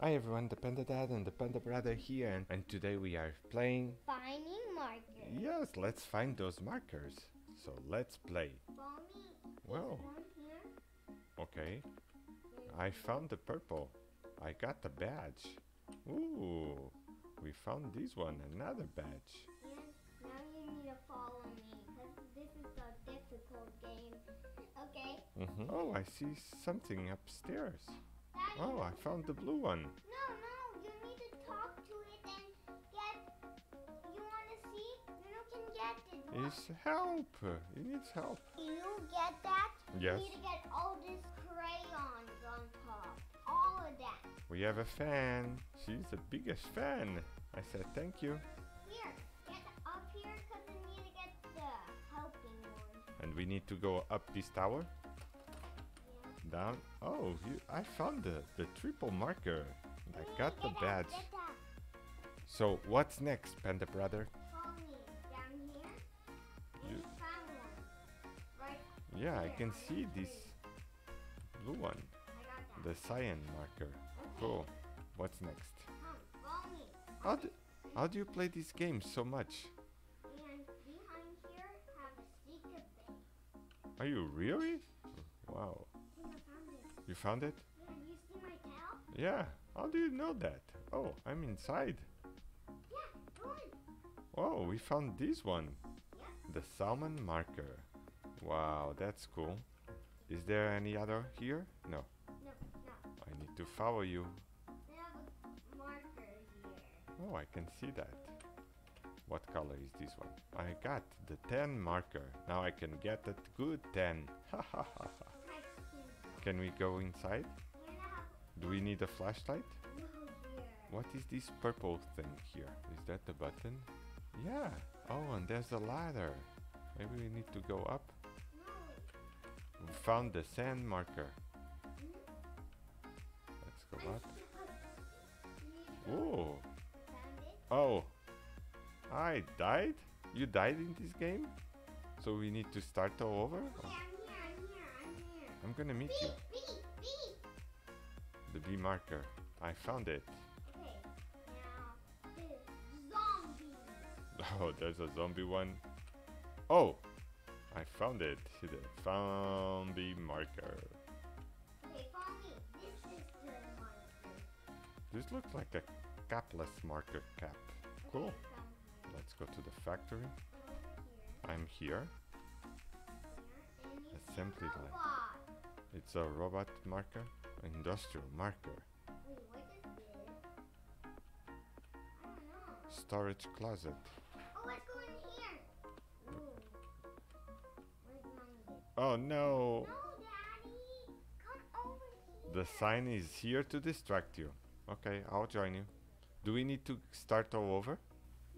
Hi everyone, the Panda Dad and the Panda Brother here, and, and today we are playing. Finding markers. Yes, let's find those markers. So let's play. Mommy, Well, okay. I found the purple. I got the badge. Ooh, we found this one, another badge. And now you need to follow me because this is a difficult game. Okay? hmm Oh, I see something upstairs. Oh, I found the blue one. No, no, you need to talk to it and get. You want to see? You can get it. Is help. It needs help. You get that? Yes. You need to get all these crayons on top. All of that. We have a fan. She's the biggest fan. I said thank you. Here, get up here because you need to get the helping one. And we need to go up this tower. Down. Oh, you, I found the, the triple marker. I got the badge. So what's next, Panda brother? Follow me down here. And You- you found one. Right. Yeah, I can see this blue one, the cyan marker. Cool. What's next? Come, follow me. How do, how do you play this game so much? And behind here have a secret thing. Are you really? Wow. You found it? Yeah, you see my tail? Yeah. How do you know that? Oh, I'm inside. Yeah, go in. Oh, we found this one. Yeah. The salmon marker. Wow, that's cool. Is there any other here? No. No, no. I need to follow you. They have a marker here. Oh, I can see that. What color is this one? I got the 10 marker. Now I can get that good 10. Ha ha ha ha. Can we go inside? Do we need a flashlight? What is this purple thing here? Is that the button? Yeah. Oh, and there's a ladder. Maybe we need to go up. We found the sand marker. Let's go up. Oh. Oh. I died? You died in this game? So we need to start all over? I'm gonna meet B, you. B, B. The B marker. I found it. Okay, now the zombies. Oh, there's a zombie one. Oh! I found it. The zombie marker. Okay, follow me. This is the marker. This looks like a capless marker cap. Cool. Okay, found Let's go to the factory. here. I'm here. Here, and it's Assembly line. It's a robot marker. Industrial marker. Wait, what is this? I don't know. Storage closet. Oh, let's go in here. Ooh. Where's mommy? Oh no! No, Daddy. Come over here. The sign is here to distract you. Okay, I'll join you. Do we need to start all over?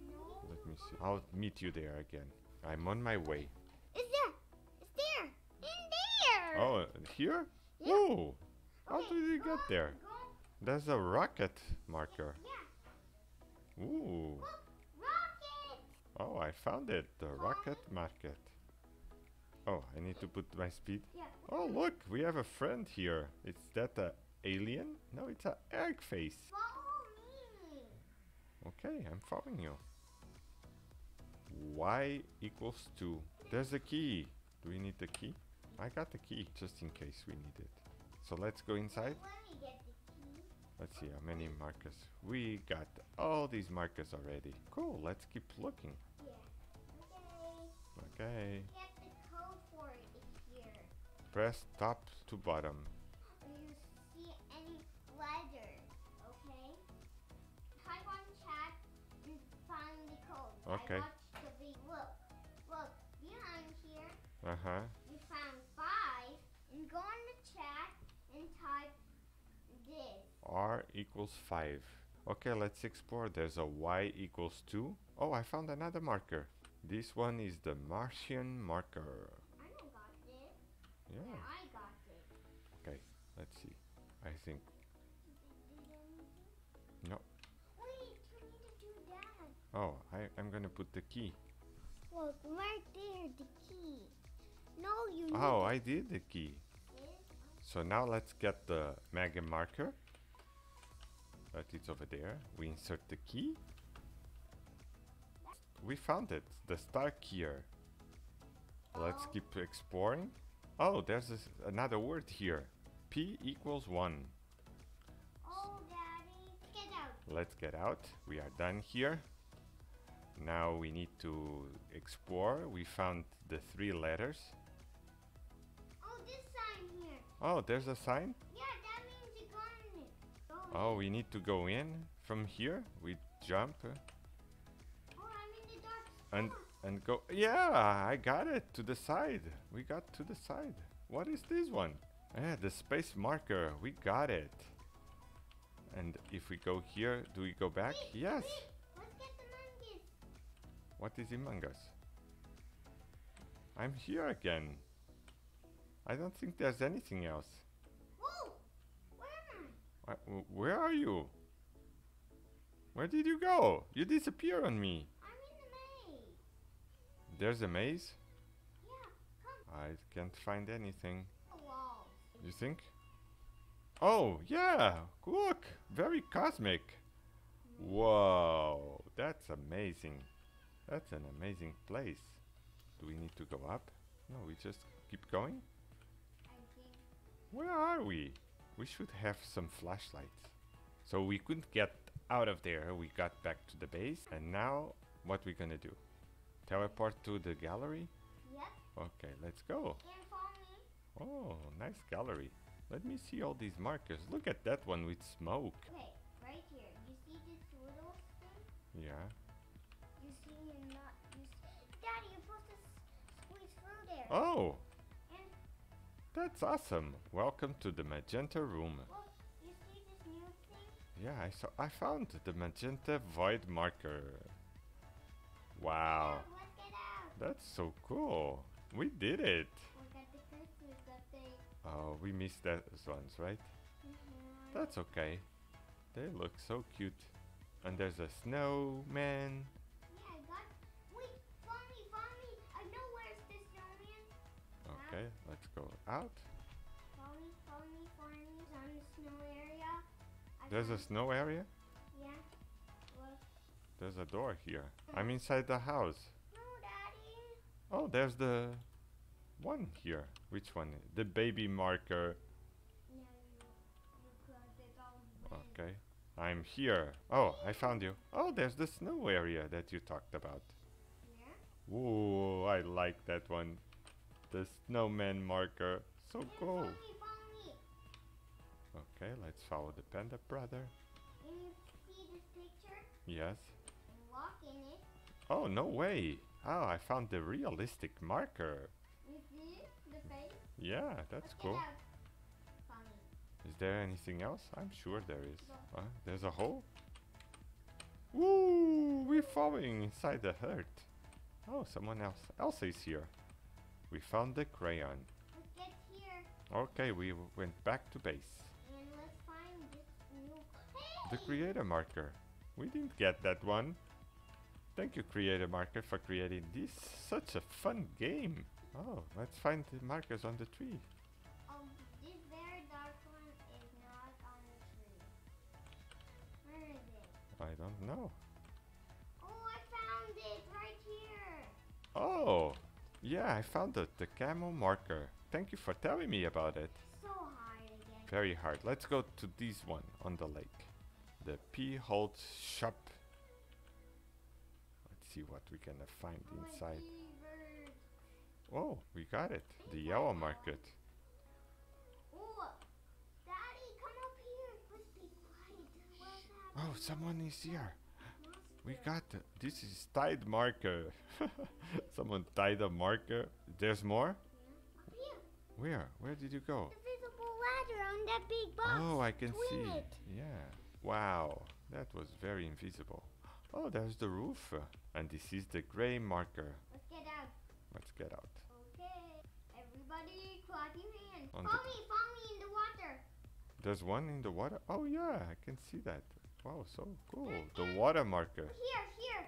No. Let me see. I'll meet you there again. I'm on my way. Oh, here? Yeah. Ooh! How Okay, did you get on, there? There's a rocket marker. Yeah. Ooh! Look, rocket. Oh, I found it. The rocket market. Oh, I need to put my speed. Yeah. Oh, look, we have a friend here. Is that a alien? No, it's a egg face. Follow me. Okay, I'm following you. Y equals 2. There's a key. Do we need the key? I got the key, just in case we need it. So let's go inside. Let me get the key. Let's see how many markers. We got all these markers already. Cool, let's keep looking. Yeah. Okay. Okay. Get the code for it here. Press top to bottom. You see any letters, okay? Type on chat and find the code. Okay. I watched the big look. Look, behind here, Uh huh. you found five. And go on the chat and type this. R equals 5. Okay, let's explore. There's a Y equals 2. Oh, I found another marker. This one is the Martian marker. I don't got this. Yeah. Yeah, I got it. Okay, let's see. I think. No. Wait, you need to do that. Oh, I, I'm gonna put the key. Look, right there, the key. No, you need Oh, I did the key. So now let's get the mega marker. That is over there. We insert the key. We found it, the star keyer. Let's keep exploring. Oh, there's this, another word here. P equals 1. Oh, Daddy. Get out. Let's get out. We are done here. Now we need to explore. We found the three letters. Oh, there's a sign. Yeah, that means you're going. Go Oh, we need to go in from here. We jump Oh, I'm in the dark and and go. Yeah, I got it to the side. We got to the side. What is this one? Yeah, the space marker. We got it. And if we go here, do we go back? Wait, Yes. wait, Let's get the monkeys. What is among us? I'm here again. I don't think there's anything else. Whoa! Where am I? Wh- Where are you? Where did you go? You disappear on me. I'm in the maze. There's a maze. Yeah, come. I can't find anything. The walls. You think? Oh, yeah. Look. Very cosmic. Whoa. That's amazing. That's an amazing place. Do we need to go up? No, we just keep going. Where are we? We should have some flashlights. So we couldn't get out of there. We got back to the base. And now, what we gonna do? Teleport to the gallery? Yep. Okay, let's go. Can't follow me. Oh, nice gallery. Let me see all these markers. Look at that one with smoke. Okay, right here. You see this little thing? Yeah. You see you're not. You see, Daddy, you're supposed to squeeze through there. Oh, that's awesome. Welcome to the magenta room. well, you see this new thing? Yeah, I saw I found the magenta void marker. Wow. Yeah, let's get out. That's so cool. We did it. We got the Christmas update. Oh, we missed those ones, right? Mhm. That's okay. They look so cute. And there's a snowman. Okay, let's go out. Follow follow me, follow me. On the snow area. I There's a snow area. Yeah. Look. There's a door here. I'm inside the house. No, Daddy. Oh, there's the one here. Which one? The baby marker. No, you. You closed it all. Okay. I'm here. Oh, I found you. Oh, there's the snow area that you talked about. Here. Whoa, I like that one. The snowman marker. So Yeah, cool. Follow me, follow me. Okay, let's follow the panda brother. And you see this picture Yes. walk in it. Oh, no way. Oh, I found the realistic marker. You see the face? Yeah, that's Let's cool. Get out. Follow me. Is there anything else? I'm sure there is. No. Uh, there's a hole? Woo! We're falling inside the hurt. Oh, someone else. Elsa is here. We found the crayon. Let's get here Okay, we went back to base. and let's find this new. The creator marker. We didn't get that one. Thank you, creator marker, for creating this. Such a fun game. Oh, let's find the markers on the tree. Um, this very dark one is not on the tree. Where is it? I don't know. Oh, I found it right here. Oh, yeah, I found it. The camel marker. Thank you for telling me about it. So hard again. Very hard. Let's go to this one on the lake. The P Holtz shop. Let's see what we can find Oh, inside. Oh, we got it. The yellow market. Oh, Daddy, come up here. Let's be quiet. What's Oh, someone is here. We got the, this is tied marker. Someone tied a marker. There's more? Here. Where? Where did you go? The visible ladder on that big box. Oh, I can Swing see. it. Yeah. Wow. That was very invisible. Oh, there's the roof. And this is the gray marker. Let's get out. Let's get out. Okay. Everybody, clap your hands. On follow me, follow me in the water. There's one in the water. Oh, yeah, I can see that. Wow, so cool. The water marker. Here, here.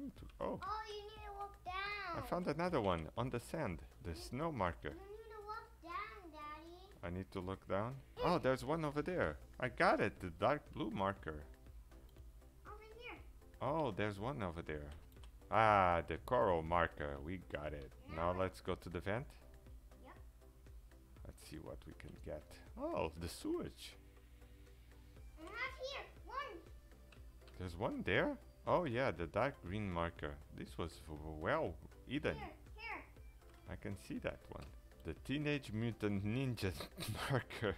To, oh, Oh, you need to walk down. I found another one on the sand. The snow marker. You need to walk down, Daddy. I need to look down. Oh, there's one over there. I got it, the dark blue marker. Over here. Oh, there's one over there. Ah, the coral marker. We got it. Now let's go to the vent. Yep. Let's see what we can get. Oh, the sewage. And have here. One. There's one there? Oh yeah, the dark green marker. This was well eaten. Here. Here. I can see that one. The Teenage Mutant Ninja marker.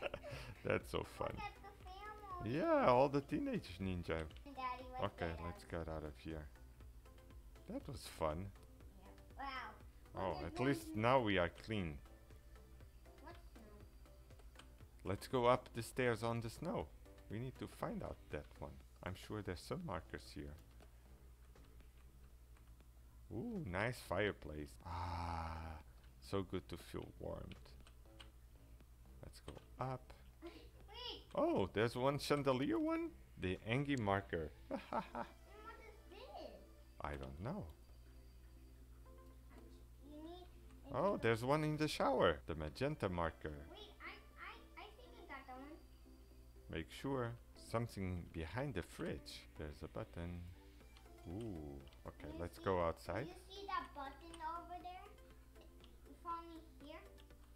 That's so fun. Look at the family. Yeah, all the teenage ninja. Daddy, Okay, go let's get out of here. That was fun. Wow. Oh, at least now we are clean. Let's go up the stairs on the snow. We need to find out that one. I'm sure there's some markers here. Ooh, nice fireplace. Ah, so good to feel warmed. Let's go up. Oh, there's one chandelier one? The Angie marker. And what is this? I don't know. Oh, there's one in the shower. The magenta marker. Wait. I. I. I think I got that one. Make sure something behind the fridge. There's a button. Ooh. Okay, You let's see- go outside. You see that button over there? Me here.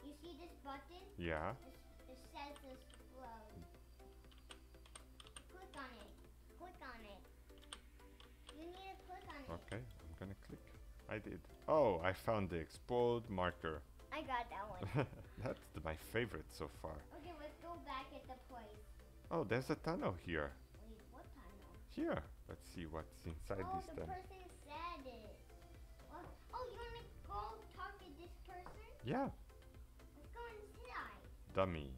You see this button? Yeah. It, it says explode. Click on it. Click on it. You need to click on it. Okay, I'm gonna click. I did. Oh, I found the explode marker. I got that one. That's the, my favorite so far. okay, let's go back at the place. Oh, there's a tunnel here. Wait, what tunnel? Here. Let's see what's inside oh, this the tunnel. person said it. What? Oh, you wanna go talk to this person? Yeah. Let's go inside. Dummy.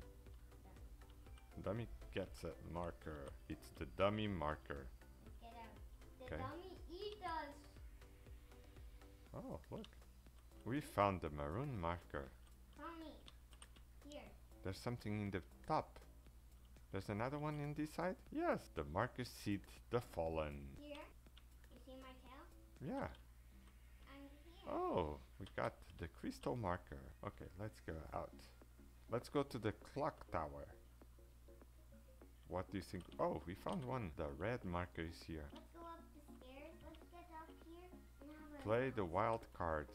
Dummy gets a marker. It's the dummy marker. Let's get out. The Okay. dummy eat us. Oh, look. We found the maroon marker. Tommy. Here. There's something in the top. There's another one in this side? Yes, the marker seat, the fallen. Here. You see my tail? Yeah. I'm here. Oh, we got the crystal marker. Okay, let's go out. Let's go to the clock tower. What do you think? Oh, we found one. The red marker is here. Let's go up the stairs. Let's get up here and have a Play the wild card.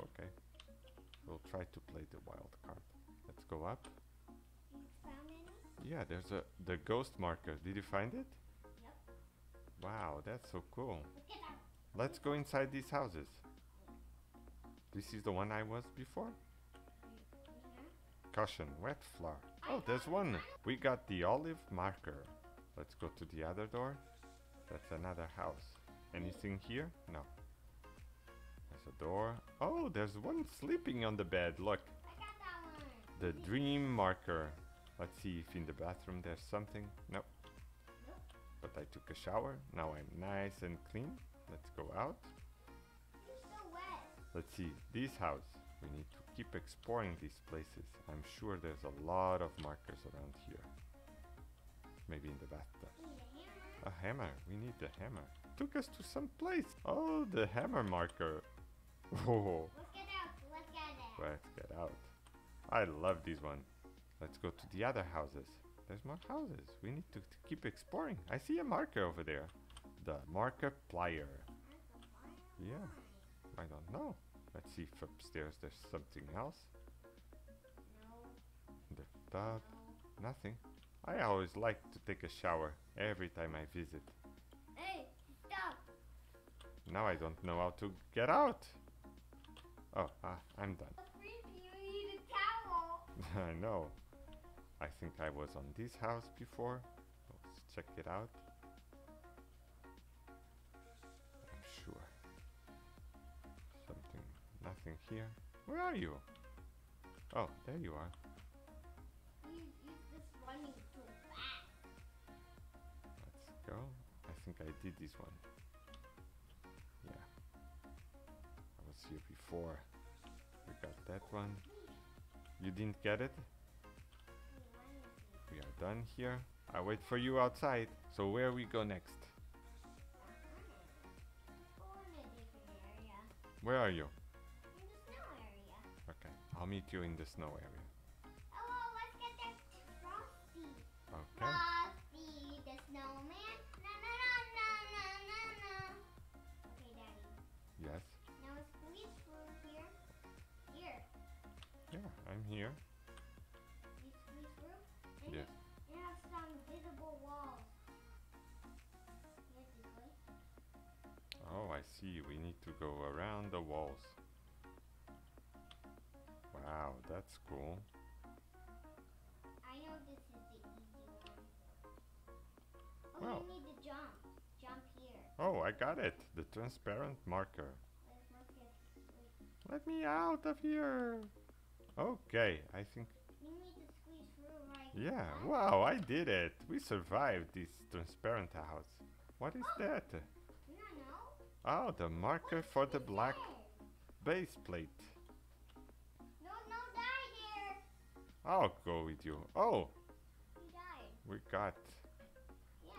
Okay. We'll try to play the wild card. Let's go up. You found any? Yeah, there's a the ghost marker. Did you find it? Yep. Wow, that's so cool. Let's get out. Let's go inside these houses. This is the one I was before? Caution, wet floor. Oh, there's one. We got the olive marker. Let's go to the other door. That's another house. Anything here? No. There's a door. Oh, there's one sleeping on the bed. Look, I got that one. the dream marker. Let's see if in the bathroom there's something. Nope. Nope. But I took a shower. Now I'm nice and clean. Let's go out. You're so wet. Let's see, this house. We need to keep exploring these places. I'm sure there's a lot of markers around here. Maybe in the bathtub. A hammer. A hammer. We need the hammer. Took us to some place. Oh, the hammer marker. Whoa. Oh. Let's get out. Let's get out. Let's get out. I love this one. Let's go to the other houses. There's more houses. We need to, to keep exploring. I see a marker over there. The marker plier. Yeah. I don't know. Let's see if upstairs there's something else. No. The tub. No. Nothing. I always like to take a shower every time I visit. Hey, stop. Now I don't know how to get out. Oh, ah, I'm done. Creepy. You need a towel. I know. I think I was on this house before. Let's check it out. I'm sure. Something, nothing here. Where are you? Oh, there you are. You use this running too fast. Let's go. I think I did this one. Yeah. I was here before. We got that one. You didn't get it? we are done here. I wait for you outside. So where we go next? Where are you? In the snow area. Okay, I'll meet you in the snow area. Oh, let's get that Frosty. Okay. Frosty the snowman. No, no, no, no, no, no, no. Okay, Daddy. Yes? Now is here? Here. Yeah, I'm here. I see. We need to go around the walls. Wow, that's cool. I know this is the easy one. Oh, Well. you need to jump. Jump here. Oh, I got it. The transparent marker. Let's look at. Wait. Let me out of here. Okay, I think. You need to squeeze through right Yeah, there. wow, I did it. We survived this transparent house. What is oh. that? Oh, the marker for the black base plate. No, no, die there. I'll go with you. Oh, You died. we got Yeah,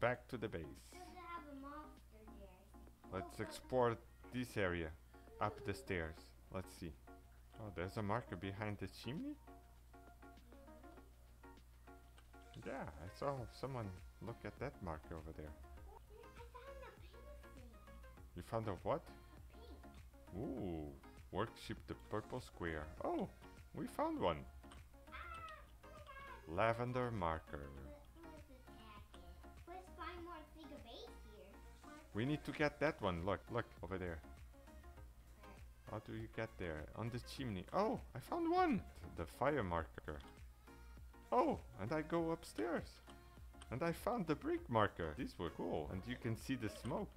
back to the base. have a monster there. Let's oh, explore this area up the stairs. Let's see. Oh, there's a marker behind the chimney? Mm-hmm. Yeah, I saw someone look at that marker over there. You found a what? Ooh, worship the purple square. Oh, we found one. Ah. Lavender marker. Let's attack it. Let's find more bigger base here. We need to get that one. Look, look, over there. How do you get there? On the chimney. Oh, I found one. The fire marker. Oh, and I go upstairs. And I found the brick marker. These were cool. And you can see the smoke.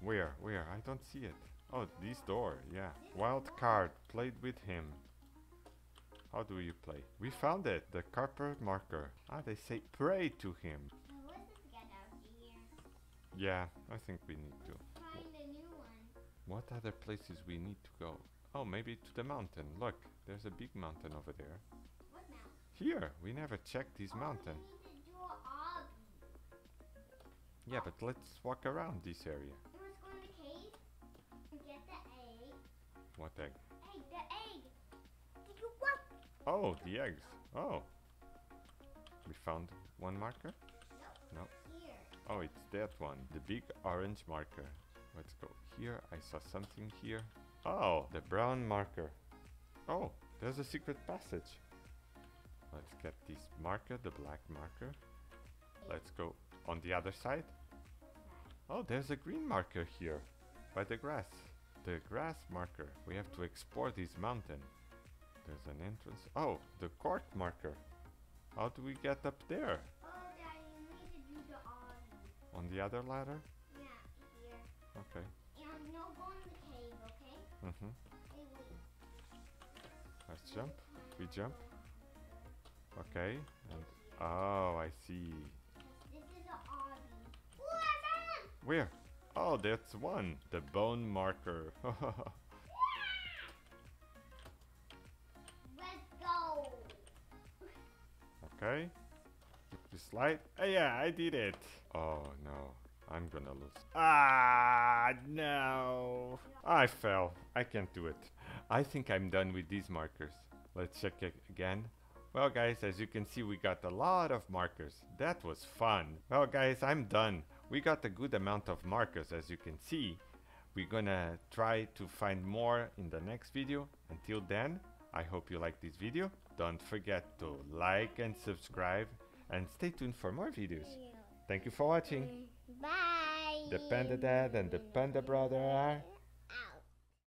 Where? Where? I don't see it. Oh, this door. Yeah. Wild card. Played with him. How do you play? We found it. The carpet marker. Ah, they say pray to him. Now let's just get out of here. Yeah, I think we need to. Find a new one. What other places we need to go? Oh, maybe to the mountain. Look, there's a big mountain over there. What now? Here, we never checked this Oh, mountain. we need to do a obby. Yeah, but let's walk around this area. The egg. What egg? Egg, the egg. Did you what? Oh, the eggs. Oh. We found one marker? No. Here. Oh, it's that one. The big orange marker. Let's go here. I saw something here. Oh, the brown marker. Oh, there's a secret passage. Let's get this marker, the black marker. Let's go on the other side. Oh, there's a green marker here by the grass. The grass marker. We have to explore this mountain. There's an entrance. Oh, the court marker. How do we get up there? Oh, Daddy, you need to do the obby. On the other ladder? Yeah, here. Okay. And no go in the cave, okay? Mm-hmm. Hey. Let's jump. We jump. Okay. And oh, I see. This is an obby. Ooh, I found him! Where? Oh, that's one. The bone marker. Let's go! okay. You slide. Oh, yeah, I did it. Oh no, I'm gonna lose. Ah, no. I fell. I can't do it. I think I'm done with these markers. Let's check it again. Well, guys, as you can see, we got a lot of markers. That was fun. Well, guys, I'm done. We got a good amount of markers, as you can see. We're gonna try to find more in the next video. Until then, I hope you like this video. Don't forget to like and subscribe and stay tuned for more videos. Thank you for watching. Bye! The Panda Dad and the Panda Brother are